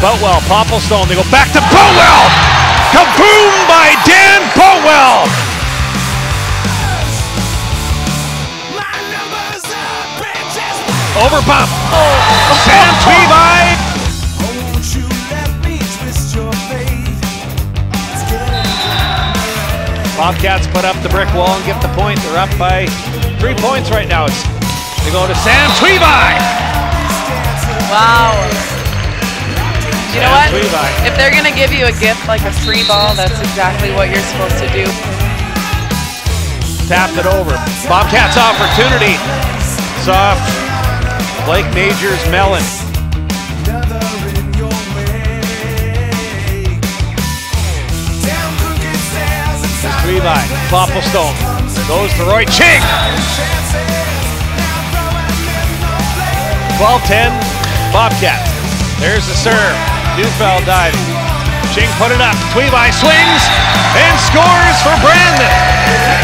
Boutwell, Popplestone, they go back to Boutwell! Kaboom by Dan Boutwell! Over bump. Sam Tweeby. Bobcats put up the brick wall and get the point. They're up by three points right now. It's, they go to Sam Tweeby. Wow. You know what? If they're gonna give you a gift like a free ball, that's exactly what you're supposed to do. Tapped it over. Bobcats opportunity. Soft. Blake Majors Mellon. Tweeby. Popplestone. Goes to Roy Ching. 12-10 Bobcats. There's the serve. Newfeld diving. Ching put it up. Tweeby swings and scores for Brandon.